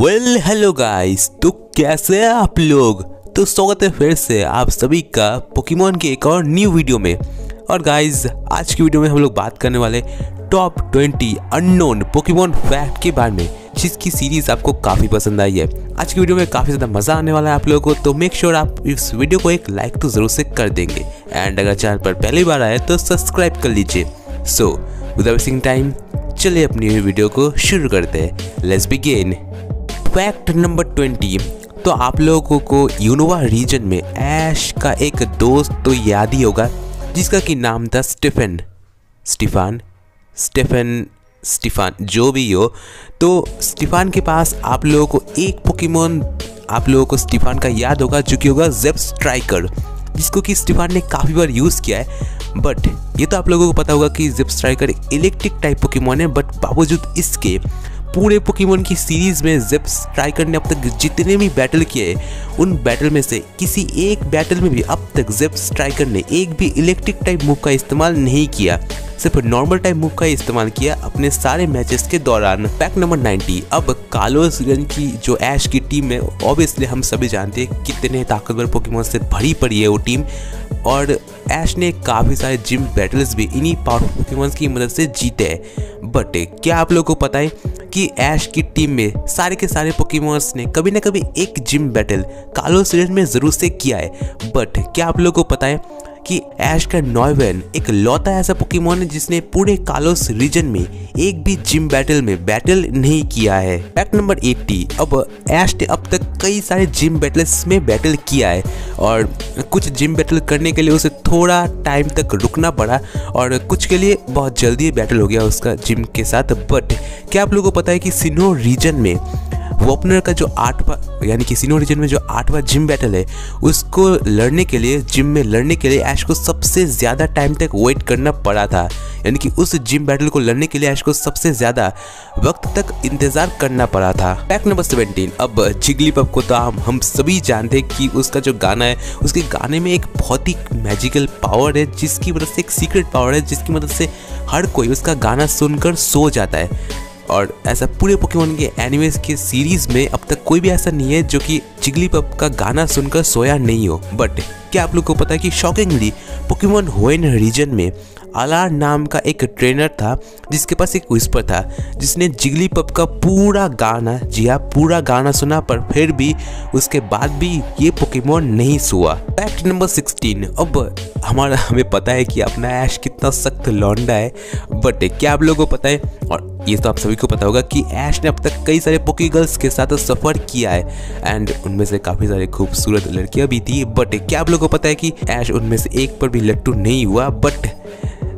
Well hello guys तो कैसे हैं आप लोग? तो स्वागत है फिर से आप सभी का पोकेमोन के एक और न्यू वीडियो में। और गाइस आज की वीडियो में हम लोग बात करने वाले टॉप 20 अननोन पोकेमोन फैक्ट के बारे में, जिसकी सीरीज़ आपको काफ़ी पसंद आई है। आज की वीडियो में काफ़ी ज़्यादा मज़ा आने वाला है आप लोगों को तो मेक श्योर sure आप इस वीडियो को एक लाइक तो ज़रूर से कर देंगे। एंड अगर चैनल पर पहली बार आए तो सब्सक्राइब कर लीजिए। सो विदाउट वेस्टिंग टाइम चलिए अपनी वीडियो को शुरू करते हैं। Let's begin fact number twenty. तो आप लोगों को यूनोवा रीजन में ऐश का एक दोस्त तो याद ही होगा, जिसका कि नाम था स्टीफन। स्टीफान? स्टीफन, स्टीफान, जो भी हो। तो स्टीफान के पास आप लोगों को एक पोकेमोन आप लोगों को स्टीफान का याद होगा, जो कि होगा जेब स्ट्राइकर जिसको कि स्टीफान ने काफ़ी बार यूज़ किया है। बट ये तो आप लोगों को पता होगा कि Zebstrika electric type Pokemon है बट बावजूद इसके पूरे पोकेमोन की सीरीज़ में जेप्स स्ट्राइकर ने अब तक जितने भी बैटल किए, उन बैटल में से किसी एक बैटल में भी अब तक जेप्स स्ट्राइकर ने एक भी इलेक्ट्रिक टाइप मूव का इस्तेमाल नहीं किया सिर्फ़ नॉर्मल टाइप मूव का इस्तेमाल किया अपने सारे मैचेस के दौरान। पैक नंबर 90 अब कालोस रन की जो ऐश की टीम है ऑब्वियसली हम सभी जानते हैं कितने ताकतवर पोकेमोन से भरी पड़ी है वो टीम और ऐश ने काफ़ी सारे जिम बैटल्स भी इन्हीं पावरफुल पोकेमोन्स की मदद से जीते हैं। बट क्या आप लोगों को पता है कि ऐश की टीम में सारे के सारे पोकेमोन्स ने कभी ना कभी एक जिम बैटल कालो सीरीज़ में ज़रूर से किया है। बट क्या आप लोगों को पता है कि ऐश का नॉयवेन एक लौता ऐसा पोकेमोन है जिसने पूरे कालोस रीजन में एक भी जिम बैटल में बैटल नहीं किया है। फैक्ट नंबर 80 अब एश ने अब तक कई सारे जिम बैटल्स में बैटल किया है और कुछ जिम बैटल करने के लिए उसे थोड़ा टाइम तक रुकना पड़ा और कुछ के लिए बहुत जल्दी बैटल हो गया उसका जिम के साथ। बट क्या आप लोगों को पता है कि सिनो रीजन में वोपनर का जो आठवा, यानी कि सीनो रीजन में जो आठवां जिम बैटल है, उसको लड़ने के लिए जिम में लड़ने के लिए ऐश को सबसे ज़्यादा टाइम तक वेट करना पड़ा था। यानी कि उस जिम बैटल को लड़ने के लिए ऐश को सबसे ज़्यादा वक्त तक इंतज़ार करना पड़ा था। फैक्ट नंबर सेवेंटीन अब जिगली पब को तो हम हम सभी जानते हैं कि उसका जो गाना है, उसके गाने में एक बहुत ही मैजिकल पावर है, जिसकी मदद से, एक सीक्रेट पावर है, जिसकी मदद से हर कोई उसका गाना सुनकर सो जाता है। और ऐसा पूरे पोकेमोन के एनिमेस के सीरीज़ में अब तक कोई भी ऐसा नहीं है जो कि चिगली पप का गाना सुनकर सोया नहीं हो। बट क्या आप लोग को पता है कि शॉकिंगली पोकेमोन होइन रीजन में अलार नाम का एक ट्रेनर था, जिसके पास एक विस्पर था, जिसने जिगली पप का पूरा गाना जी हाँ पूरा गाना सुना, पर फिर भी उसके बाद भी ये पोकेमोन नहीं सोआ। फैक्ट नंबर सिक्सटीन अब हमारा, हमें पता है कि अपना ऐश कितना सख्त लौंडा है बट क्या आप लोगों को पता है? और ये तो आप सभी को पता होगा कि ऐश ने अब तक कई सारे पोकी गर्ल्स के साथ सफ़र किया है। एंड उनमें से काफ़ी सारे खूबसूरत लड़कियाँ भी थी बट क्या आप लोगों को पता है कि ऐश उनमें से एक पर भी लट्टू नहीं हुआ बट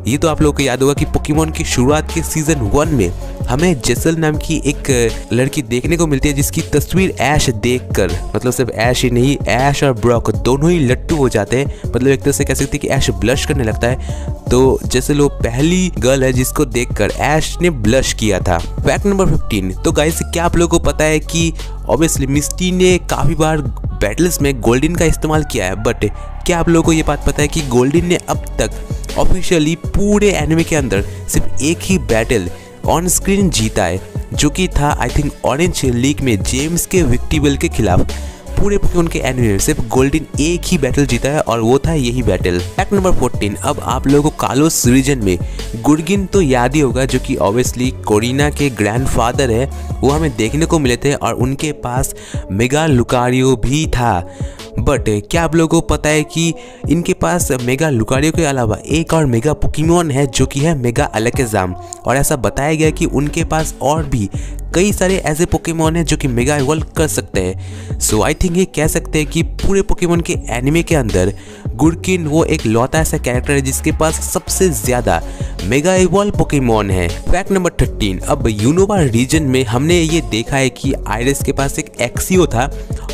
ये तो आप लोगों को याद होगा कि पोकेमोन की शुरुआत के सीज़न वन में हमें जेसल नाम की एक लड़की देखने को मिलती है जिसकी तस्वीर ऐश देखकर मतलब सिर्फ़ ऐश ही नहीं ऐश और ब्रॉक दोनों ही लट्टू हो जाते हैं। मतलब एक तरह से कह सकते हैं कि ऐश ब्लश करने लगता है। तो जैसे लो पहली गर्ल है जिसको देखकर ऐश ने ब्लश किया था। फैक्ट नंबर फिफ्टीन तो गाइस क्या आप लोगों को पता है कि ऑब्वियसली मिस्टी ने काफ़ी बार बैटल्स में गोल्डन का इस्तेमाल किया है बट क्या आप लोगों को ये बात पता है कि गोल्डन ने अब तक ऑफिशियली पूरे एनिमे के अंदर सिर्फ़ एक ही बैटल ऑन स्क्रीन जीता है, जो कि था आई थिंक ऑरेंज लीग में जेम्स के विक्टिबल के खिलाफ। पूरे पोकेमोन के एनिमे में सिर्फ़ गोल्डन एक ही बैटल जीता है, और वो था यही बैटल फैक्ट नंबर 14 अब आप लोगों को कालोस रीजन में गुडगिन तो याद ही होगा, जो कि ऑब्वियसली कोरिना के ग्रैंडफादर है, वो हमें देखने को मिले थे, और उनके पास मेगा लुकारियो भी था। बट क्या आप लोगों को पता है कि इनके पास मेगा लुकारियो के अलावा एक और मेगा पोकेमोन है जो कि है मेगा अलकेजाम? और ऐसा बताया गया कि उनके पास और भी कई सारे ऐसे पोकेमोन हैं जो कि मेगा इवॉल्व कर सकते हैं। सो आई थिंक ये कह सकते हैं कि पूरे पोकेमोन के एनिमे के अंदर गुडकिन वो एक लौता ऐसा कैरेक्टर है जिसके पास सबसे ज़्यादा मेगा इवॉल्व पोकेमोन है। फैक्ट नंबर थर्टीन अब यूनोवा रीजन में हमने ये देखा है कि आयरस के पास एक एक्सियो था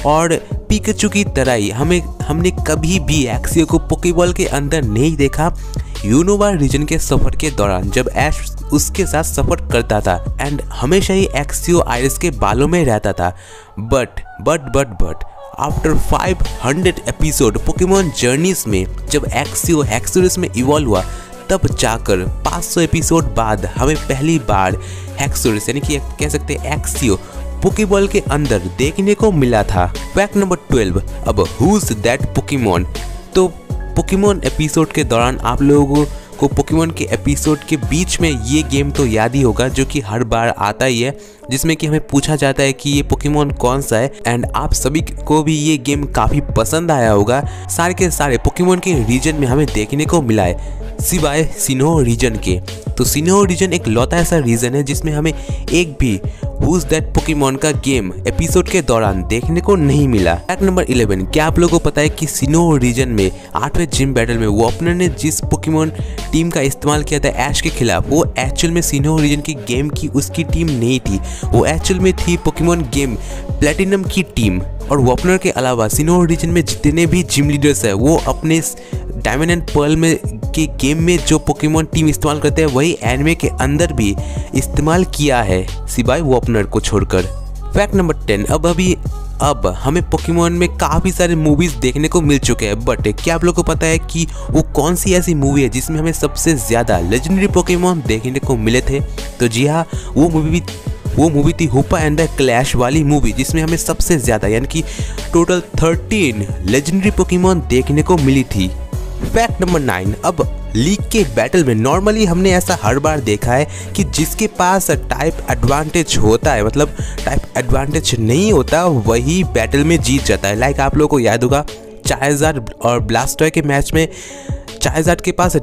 और पिकचू की तरह ही हमें, हमने कभी भी एक्सियो को पोकेबॉल के अंदर नहीं देखा। यूनोवा रीजन के सफ़र के दौरान जब ऐश उसके साथ सफ़र करता था एंड हमेशा ही एक्सियो आयरस के बालों में रहता था। But but but but after 500 episode Pokemon Journeys में जब एक्सियो हेक्सोरस में इवॉल्व हुआ, तब जाकर 500 एपिसोड बाद हमें पहली बार हेक्सोरस यानी कि कह सकते हैं एक्सियो पोकेबॉल के अंदर देखने को मिला था। फैक्ट नंबर ट्वेल्व अब हुज दैट पोकेमोन तो पोकेमोन एपिसोड के दौरान आप लोगों को पोकेमोन के एपिसोड के बीच में ये गेम तो याद ही होगा, जो कि हर बार आता ही है, जिसमें कि हमें पूछा जाता है कि ये पोकेमोन कौन सा है एंड आप सभी को भी ये गेम काफ़ी पसंद आया होगा। सारे के सारे पोकेमोन के रीजन में हमें देखने को मिला है। सिवाय सिनो रीजन के। तो सिनो रीजन एक लौता ऐसा रीजन है जिसमें हमें एक भी हुज दैट पोकेमोन का गेम एपिसोड के दौरान देखने को नहीं मिला। फैक्ट नंबर 11 क्या आप लोगों को पता है कि सिनो रीजन में आठवें जिम बैटल में वो ओपनर ने जिस पोकेमोन टीम का इस्तेमाल किया था ऐश के खिलाफ, वो एक्चुअल में सिनो रीजन की गेम की उसकी टीम नहीं थी। वो एक्चुअल में थी पोकेमोन गेम प्लेटिनम की टीम और वॉपनर के अलावा सिनो रीजन में जितने भी जिम लीडर्स हैं, वो अपने डायमंड एंड पर्ल में के गेम में जो पोकेमोन टीम इस्तेमाल करते हैं, वही एनिमे के अंदर भी इस्तेमाल किया है सिवाय वॉपनर को छोड़कर। फैक्ट नंबर टेन अब अभी, अब हमें पोकेमोन में काफ़ी सारे मूवीज़ देखने को मिल चुके हैं बट क्या आप लोग को पता है कि वो कौन सी ऐसी मूवी है जिसमें हमें सबसे ज़्यादा लेजेंडरी पोकेमोन देखने को मिले थे? तो जी हाँ वो मूवी भी, वो मूवी थी हुपा एंड द क्लैश वाली मूवी जिसमें हमें सबसे ज़्यादा, यानी कि टोटल थर्टीन लेजेंडरी पोकेमोन देखने को मिली थी। फैक्ट नंबर नाइन अब लीग के बैटल में नॉर्मली हमने ऐसा हर बार देखा है कि जिसके पास टाइप एडवांटेज होता है मतलब टाइप एडवांटेज नहीं होता, वही बैटल में जीत जाता है। लाइक आप लोगों को याद होगा चाइजार और ब्लास्टॉय के मैच में चाइजार के पास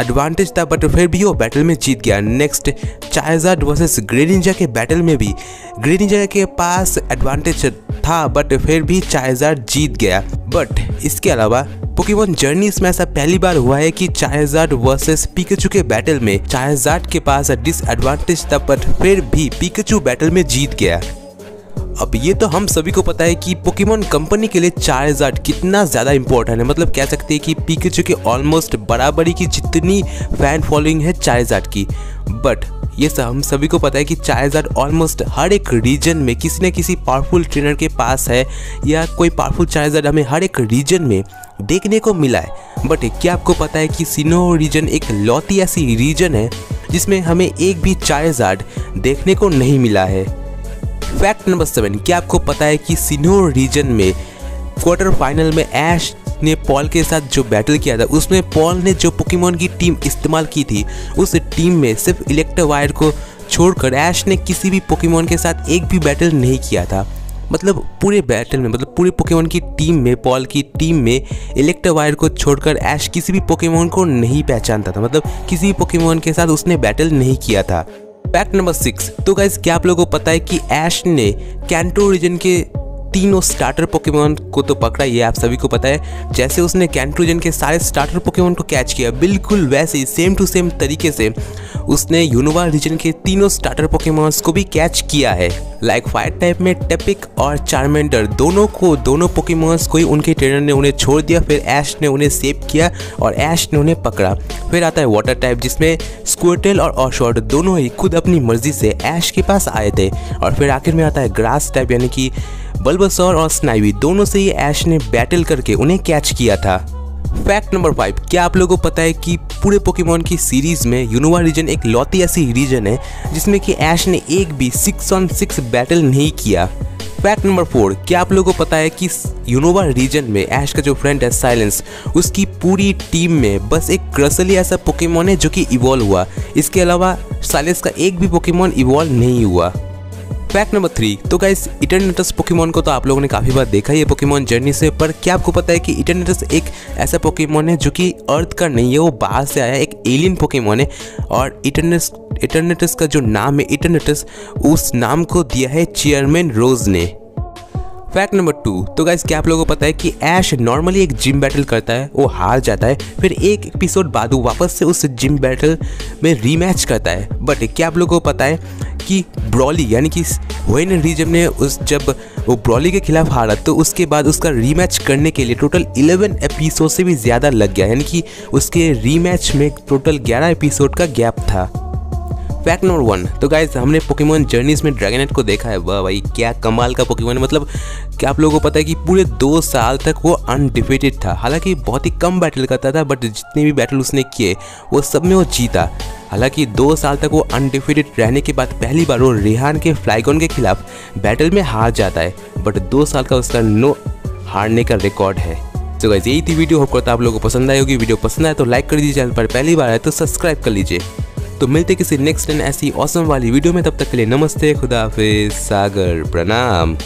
एडवांटेज था बट फिर भी वो बैटल में जीत गया। नेक्स्ट चाइजार्ड वर्सेस ग्रेनिंजा के बैटल में भी। ग्रेनिंजा के पास एडवांटेज था बट फिर भी चाइजार्ड जीत गया। बट इसके अलावा पोकेमोन जर्नीस में ऐसा पहली बार हुआ है कि चाइजार्ड वर्सेस पिकाचू के बैटल में चाइजार्ड के पास डिसएडवांटेज था बट फिर भी पिकाचू बैटल में जीत गया। अब ये तो हम सभी को पता है कि पोकेमोन कंपनी के लिए चार्जार्ड कितना ज़्यादा इंपॉर्टेंट है। मतलब कह सकते हैं कि पिकाचू के ऑलमोस्ट बराबरी की जितनी फ़ैन फॉलोइंग है चार्जार्ड की। बट ये सब हम सभी को पता है कि चार्जार्ड ऑलमोस्ट हर एक रीजन में किसी न किसी पावरफुल ट्रेनर के पास है या कोई पावरफुल चार्जार्ड हमें हर एक रीजन में देखने को मिला है। बट क्या आपको पता है कि सिनो रीजन एक लौती ऐसी रीजन है जिसमें हमें एक भी चार्जार्ड देखने को नहीं मिला है? फैक्ट नंबर सेवन क्या आपको पता है कि सिनो रीजन में क्वार्टर फाइनल में ऐश ने पॉल के साथ जो बैटल किया था, उसमें पॉल ने जो पोकेमोन की टीम इस्तेमाल की थी, उस टीम में सिर्फ़ इलेक्ट्रोवायर को छोड़कर ऐश ने किसी भी पोकेमोन के साथ एक भी बैटल नहीं किया था। मतलब पूरे बैटल में मतलब पूरे पोकेमोन की टीम में पॉल की टीम में इलेक्ट्रोवायर को छोड़कर ऐश किसी भी पोकेमोन को नहीं पहचानता था। मतलब किसी भी पोकेमोन के साथ उसने बैटल नहीं किया था। फैक्ट नंबर सिक्स तो गाइज़ क्या आप लोगों को पता है कि एश ने कैंटो रीजन के तीनों स्टार्टर पोकेमोन को तो पकड़ा ये आप सभी को पता है। जैसे उसने कैंट्रोजन के सारे स्टार्टर पोकेमोन को कैच किया, बिल्कुल वैसे ही सेम टू सेम तरीके से उसने यूनोवा रीजन के तीनों स्टार्टर पोकेमोन्स को भी कैच किया है। लाइक फायर टाइप में टेपिक और चार्मेंडर दोनों को, दोनों पोकेमोन्स को ही उनके ट्रेनर ने उन्हें छोड़ दिया, फिर ऐश ने उन्हें सेव किया और ऐश ने उन्हें पकड़ा। फिर आता है वाटर टाइप जिसमें स्क्वेटेल और ऑशॉर्ड दोनों ही खुद अपनी मर्ज़ी से ऐश के पास आए थे। और फिर आखिर में आता है ग्रास टाइप यानी कि बल्बसौर और स्नाइवी दोनों से ही ऐश ने बैटल करके उन्हें कैच किया था। फैक्ट नंबर फाइव क्या आप लोगों को पता है कि पूरे पोकेमोन की सीरीज़ में यूनोवा रीजन एक लौती ऐसी रीजन है, जिसमें कि ऐश ने एक भी सिक्स ऑन सिक्स बैटल नहीं किया? फैक्ट नंबर फोर क्या आप लोगों को पता है कि यूनोवा रीजन में ऐश का जो फ्रेंड है साइलेंस उसकी पूरी टीम में बस एक क्रसली ऐसा पोकेमोन है जो कि इवॉल्व हुआ। इसके अलावा साइलेंस का एक भी पोकेमोन इवॉल्व नहीं हुआ। फैक्ट नंबर थ्री तो गाइस इटरनेटस पोकेमोन को तो आप लोगों ने काफ़ी बार देखा ही पोकेमोन जर्नी से, पर क्या आपको पता है कि इटरनेटस एक ऐसा पोकेमोन है जो कि अर्थ का नहीं है, वो बाहर से आया, एक एलियन पोकेमोन है। और इटरनेस इटरनेटस का जो नाम है इटरनेटस उस नाम को दिया है चेयरमैन रोज ने। फैक्ट नंबर टू तो गाइस क्या आप लोगों को पता है कि ऐश नॉर्मली एक जिम बैटल करता है, वो हार जाता है, फिर एक एपिसोड बाद वो वापस से उस जिम बैटल में रीमैच करता है। बट क्या आप लोगों को पता है कि ब्रॉली यानी कि वेन रीजन ने उस जब वो ब्रॉली के खिलाफ हारा तो उसके बाद उसका रीमैच करने के लिए टोटल 11 एपिसोड से भी ज़्यादा लग गया, यानी कि उसके रीमैच में टोटल 11 एपिसोड का गैप था। Fact number one. तो गाइज़ हमने पोकेमोन जर्नीज में ड्रैगनेट को देखा है। वाह भाई, क्या कमाल का पोकेमोन है। मतलब क्या आप लोगों को पता है कि पूरे दो साल तक वो अनडिफिटेड था। हालाँकि बहुत ही कम बैटल करता था बट जितने भी बैटल उसने किए, वो सब में वो जीता। हालाँकि दो साल तक वो अनडिफिटेड रहने के बाद पहली बार वो रिहान के फ्लाइगॉन के खिलाफ बैटल में हार जाता है। बट दो साल का उसका नो हारने का रिकॉर्ड है। तो गाइज़ यही थी वीडियो। होप करता आप लोगों को पसंद आई होगी। वीडियो पसंद आए तो लाइक कर दीजिए, चैनल पर पहली बार आए तो सब्सक्राइब कर लीजिए। तो मिलते किसी नेक्स्ट एंड ऐसी औसम वाली वीडियो में, तब तक के लिए नमस्ते, खुदा सागर, प्रणाम।